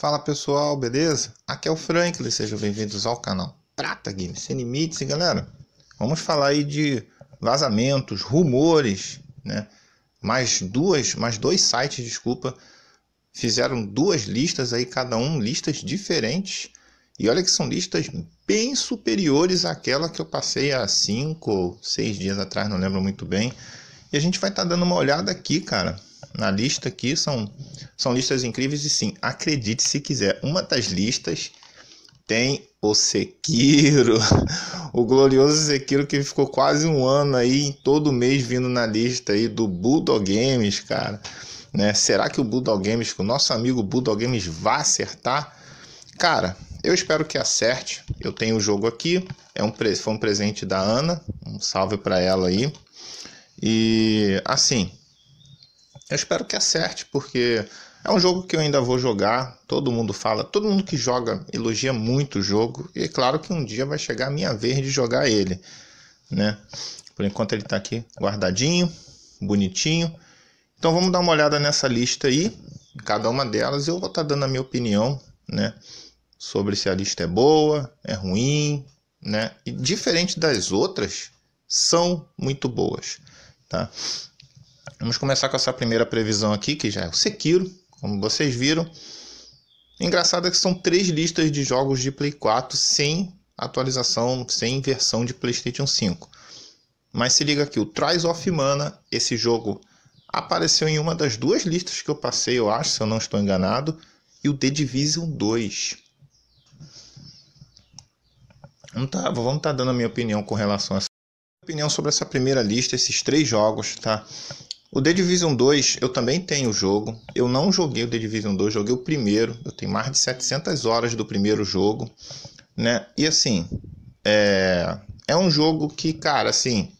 Fala pessoal, beleza? Aqui é o Franklin, sejam bem-vindos ao canal Prata Games Sem Limites. E galera, vamos falar aí de vazamentos, rumores, né? Mais duas, mais dois sites, desculpa, fizeram duas listas aí, cada um listas diferentes. E olha que são listas bem superiores àquela que eu passei há cinco ou seis dias atrás, não lembro muito bem. E a gente vai estar tá dando uma olhada aqui, cara, na lista aqui. São, são listas incríveis e sim, acredite se quiser. Uma das listas tem o Sekiro, o glorioso Sekiro que ficou quase um ano aí, todo mês vindo na lista aí do Bulldog Games, cara. Né? Será que o Bulldog Games, o nosso amigo Bulldog Games vai acertar? Cara, eu espero que acerte. Eu tenho o jogo aqui, é um foi um presente da Ana, um salve para ela aí. E assim, eu espero que acerte, porque é um jogo que eu ainda vou jogar. Todo mundo fala, todo mundo que joga elogia muito o jogo. E é claro que um dia vai chegar a minha vez de jogar ele, né? Por enquanto ele está aqui guardadinho, bonitinho. Então vamos dar uma olhada nessa lista aí, cada uma delas. Eu vou estar tá dando a minha opinião, né? Sobre se a lista é boa, é ruim, né? E diferente das outras, são muito boas, tá? Vamos começar com essa primeira previsão aqui, que já é o Sekiro, como vocês viram. Engraçado é que são três listas de jogos de Play 4 sem atualização, sem versão de PlayStation 5. Mas se liga aqui, o Trials of Mana, esse jogo apareceu em uma das duas listas que eu passei, eu acho, se eu não estou enganado, e o The Division 2. Vamos tá, vamos tá dando a minha opinião com relação a essa opinião sobre essa primeira lista, esses três jogos, tá? O The Division 2, eu também tenho o jogo. Eu não joguei o The Division 2, joguei o primeiro. Eu tenho mais de 700 horas do primeiro jogo, né? E assim, é, é um jogo que, cara, assim,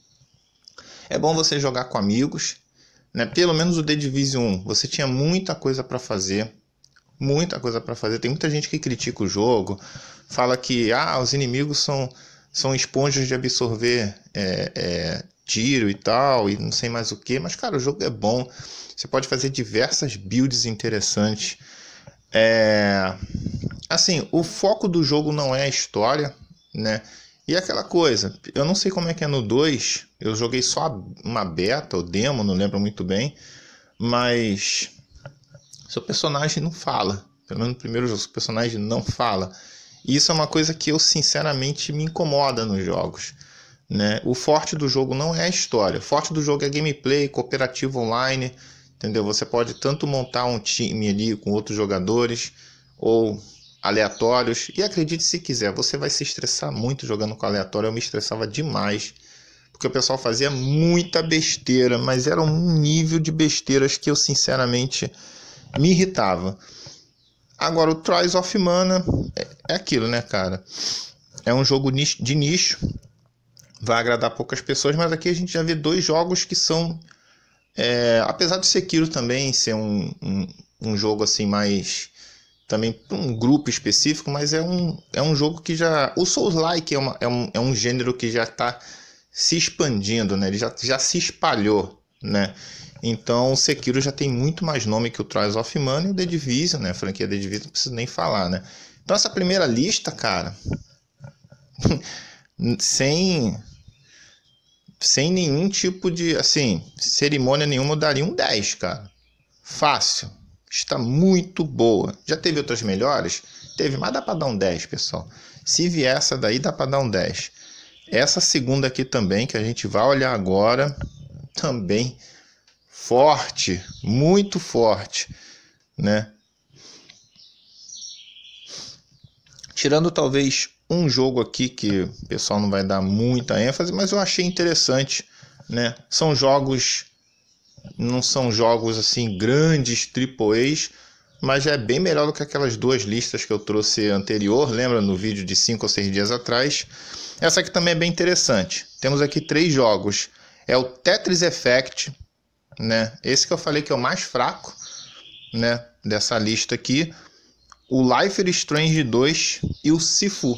é bom você jogar com amigos, né? Pelo menos o The Division 1, você tinha muita coisa para fazer, muita coisa para fazer. Tem muita gente que critica o jogo, fala que ah, os inimigos são são esponjas de absorver é, é, tiro e tal, e não sei mais o que, mas cara, o jogo é bom. Você pode fazer diversas builds interessantes. É... Assim, o foco do jogo não é a história, né? E aquela coisa, eu não sei como é que é no 2, eu joguei só uma beta ou demo, não lembro muito bem, mas seu personagem não fala. Pelo menos no primeiro jogo, seu personagem não fala. E isso é uma coisa que eu sinceramente me incomoda nos jogos. Né? O forte do jogo não é a história, o forte do jogo é gameplay, cooperativo online, entendeu? Você pode tanto montar um time ali com outros jogadores ou aleatórios. E acredite se quiser, você vai se estressar muito jogando com aleatório. Eu me estressava demais, porque o pessoal fazia muita besteira, mas era um nível de besteiras que eu sinceramente me irritava. Agora, o Trials of Mana é, é aquilo, né, cara? É um jogo de nicho vai agradar poucas pessoas, mas aqui a gente já vê dois jogos que são. É, apesar do Sekiro também ser um, um, um jogo assim mais. Também um grupo específico, mas é um, é um jogo que já. O Souls-like é, uma, é, um, é um gênero que já está se expandindo, né? Ele já, já se espalhou, né? Então o Sekiro já tem muito mais nome que o Trials of Mana e o The Division, né? A franquia The Division não preciso nem falar, né? Então essa primeira lista, cara, sem sem nenhum tipo de, assim, cerimônia nenhuma, eu daria um 10, cara. Fácil. Está muito boa. Já teve outras melhores? Teve, mas dá para dar um 10, pessoal. Se vier essa daí, dá para dar um 10. Essa segunda aqui também, que a gente vai olhar agora, também forte, muito forte, né? Tirando talvez um jogo aqui que o pessoal não vai dar muita ênfase, mas eu achei interessante, né? São jogos não são jogos assim grandes AAAs, mas já é bem melhor do que aquelas duas listas que eu trouxe anterior, lembra no vídeo de 5 ou 6 dias atrás. Essa aqui também é bem interessante. Temos aqui três jogos. É o Tetris Effect, né? Esse que eu falei que é o mais fraco, né, dessa lista aqui. O Life is Strange 2 e o Sifu.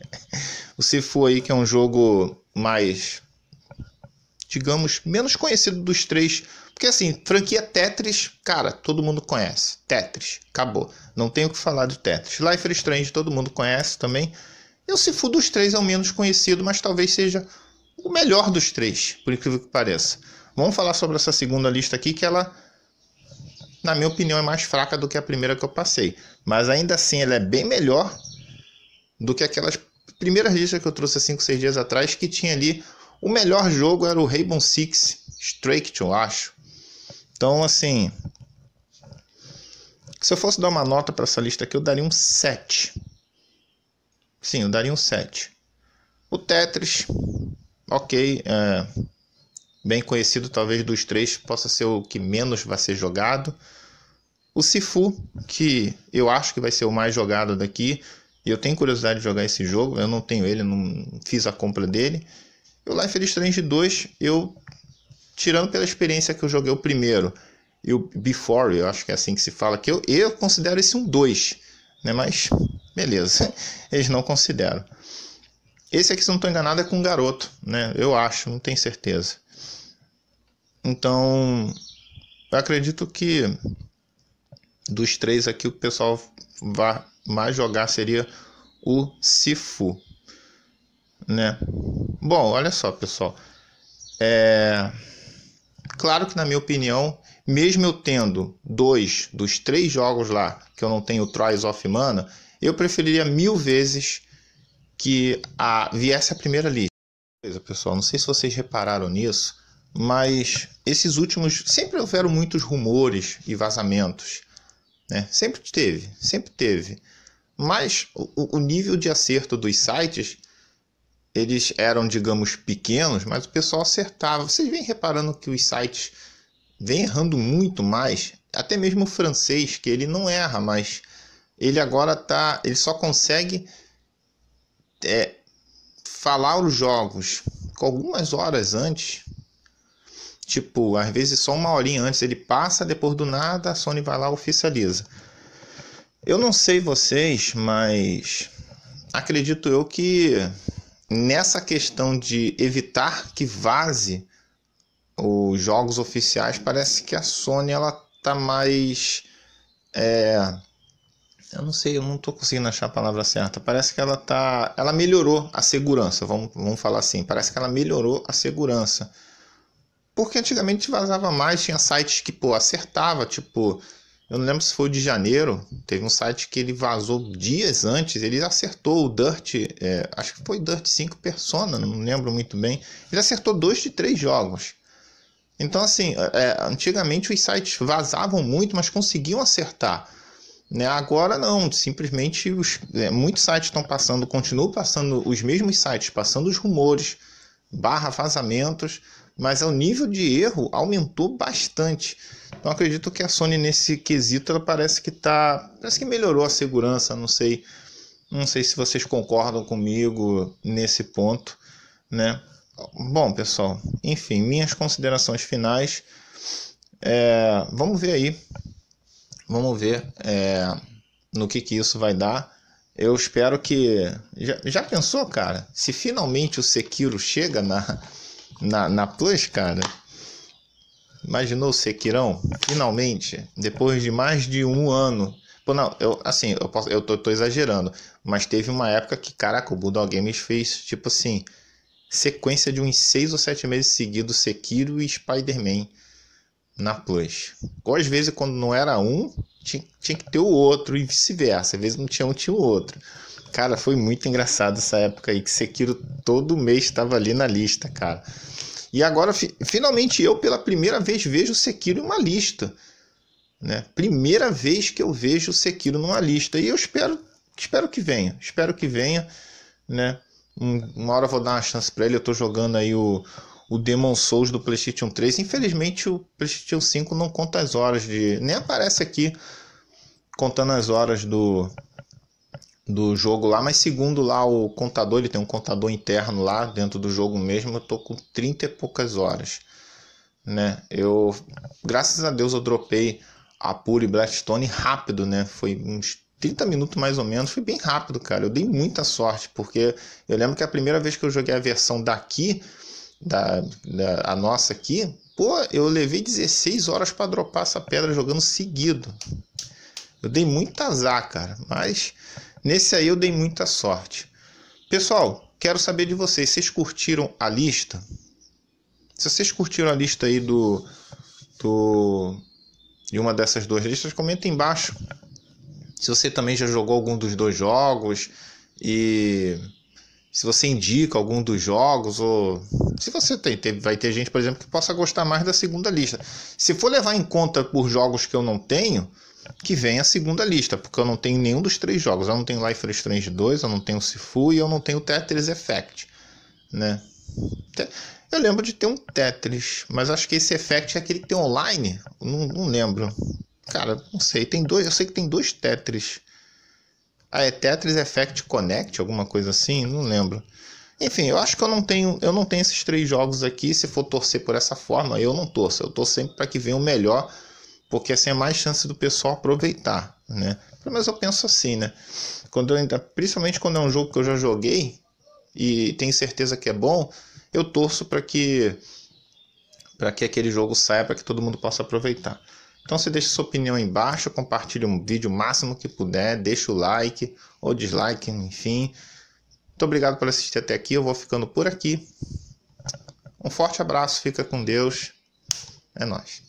o Sifu aí que é um jogo mais digamos menos conhecido dos três Porque assim, franquia Tetris, cara, todo mundo conhece. Tetris, acabou. Não tenho o que falar de Tetris. Life is Strange, todo mundo conhece também. E o Sifu dos três é o menos conhecido, mas talvez seja o melhor dos três, por incrível que pareça. Vamos falar sobre essa segunda lista aqui, que ela, na minha opinião, é mais fraca do que a primeira que eu passei. Mas ainda assim, ela é bem melhor do que aquelas primeiras listas que eu trouxe há 5, 6 dias atrás, que tinha ali o melhor jogo era o Rainbow Six Strike, eu acho. Então, assim, se eu fosse dar uma nota para essa lista aqui, eu daria um 7. Sim, eu daria um 7. O Tetris, ok, é, bem conhecido talvez dos três, possa ser o que menos vai ser jogado. O Sifu, que eu acho que vai ser o mais jogado daqui, e eu tenho curiosidade de jogar esse jogo, eu não tenho ele, não fiz a compra dele. E o Life is Strange 2, eu, tirando pela experiência que eu joguei o primeiro, e o Before, eu acho que é assim que se fala, que eu, eu considero esse um 2, né? Mas beleza, eles não consideram. Esse aqui, se não estou enganado, é com um garoto, né? Eu acho, não tenho certeza. Então, eu acredito que dos três aqui, o pessoal vai mais jogar seria o Sifu, né? Bom, olha só, pessoal. É claro que na minha opinião, mesmo eu tendo dois dos três jogos lá que eu não tenho Trials of Mana, eu preferiria mil vezes que a viesse a primeira lista. Pessoal, não sei se vocês repararam nisso, mas esses últimos sempre houveram muitos rumores e vazamentos, né? Sempre teve, sempre teve. Mas o, o nível de acerto dos sites eles eram, digamos, pequenos, mas o pessoal acertava. Vocês vêm reparando que os sites vêm errando muito mais, até mesmo o francês, que ele não erra, mas ele agora tá, ele só consegue é, falar os jogos algumas horas antes. Tipo, às vezes só uma horinha antes ele passa, depois do nada a Sony vai lá e oficializa. Eu não sei vocês, mas acredito eu que nessa questão de evitar que vaze os jogos oficiais, parece que a Sony ela tá mais é, eu não sei, eu não estou conseguindo achar a palavra certa. Parece que ela tá, ela melhorou a segurança, vamos, vamos falar assim. Parece que ela melhorou a segurança. Porque antigamente vazava mais, tinha sites que pô, acertava, tipo, eu não lembro se foi o de janeiro, teve um site que ele vazou dias antes, ele acertou o Dirt, é, acho que foi Dirt 5 Persona, não lembro muito bem. Ele acertou dois de três jogos. Então, assim, é, antigamente os sites vazavam muito, mas conseguiam acertar. Né? Agora não, simplesmente os, é, muitos sites estão passando, continuam passando os mesmos sites, passando os rumores, barra vazamentos, mas o nível de erro aumentou bastante. Então acredito que a Sony nesse quesito ela parece que tá, parece que melhorou a segurança, não sei, não sei se vocês concordam comigo nesse ponto, né? Bom, pessoal, enfim, minhas considerações finais. É, vamos ver aí, vamos ver é, no que, que isso vai dar. Eu espero que. Já, já pensou, cara? Se finalmente o Sekiro chega na, na, na Plus, cara. Imaginou o Sekirão? Finalmente, depois de mais de um ano. Pô, não, eu, assim, eu, posso, eu tô, tô, exagerando, mas teve uma época que, caraca, o Bulldog Games fez, tipo assim, sequência de uns seis ou sete meses seguidos Sekiro e Spider-Man na Plus. Ou às vezes, quando não era um, tinha, tinha que ter o outro e vice-versa. Às vezes não tinha um, tinha o outro. Cara, foi muito engraçado essa época aí que Sekiro todo mês estava ali na lista, cara. E agora, fi finalmente, eu pela primeira vez vejo Sekiro em uma lista. Né? Primeira vez que eu vejo Sekiro numa lista. E eu espero, espero que venha. Espero que venha. Né? Um, uma hora eu vou dar uma chance para ele. Eu estou jogando aí o, o Demon Souls do PlayStation 3. Infelizmente, o PlayStation 5 não conta as horas de. Nem aparece aqui contando as horas do, do jogo lá, mas segundo lá o contador, ele tem um contador interno lá dentro do jogo mesmo, eu tô com 30 e poucas horas, né? Eu, graças a Deus, eu dropei a Pure Blackstone rápido, né? Foi uns 30 minutos mais ou menos, foi bem rápido, cara. Eu dei muita sorte, porque eu lembro que a primeira vez que eu joguei a versão daqui, da, da a nossa aqui, pô, eu levei 16 horas para dropar essa pedra jogando seguido. Eu dei muito azar, cara, mas nesse aí eu dei muita sorte. Pessoal, quero saber de vocês, vocês curtiram a lista? Se vocês curtiram a lista aí do, do de uma dessas duas listas, comenta embaixo. Se você também já jogou algum dos dois jogos e se você indica algum dos jogos ou se você tem, tem, vai ter gente, por exemplo, que possa gostar mais da segunda lista. Se for levar em conta por jogos que eu não tenho, que vem a segunda lista, porque eu não tenho nenhum dos três jogos. Eu não tenho Life is Strange 2, eu não tenho Sifu e eu não tenho Tetris Effect, né? Eu lembro de ter um Tetris, mas acho que esse Effect é aquele que tem online. Não, não lembro. Cara, não sei. Tem dois. Eu sei que tem dois Tetris. Ah, é Tetris Effect Connect, alguma coisa assim, não lembro. Enfim, eu acho que eu não tenho, eu não tenho esses três jogos aqui. Se for torcer por essa forma, eu não torço. Eu torço sempre para que venha o melhor, porque assim é mais chance do pessoal aproveitar, né? Mas eu penso assim, né? Quando ainda, principalmente quando é um jogo que eu já joguei e tenho certeza que é bom, eu torço para que para que aquele jogo saia, para que todo mundo possa aproveitar. Então você deixa sua opinião aí embaixo, compartilha um vídeo o máximo que puder, deixa o like ou dislike, enfim. Muito obrigado por assistir até aqui, eu vou ficando por aqui. Um forte abraço, fica com Deus. É nóis.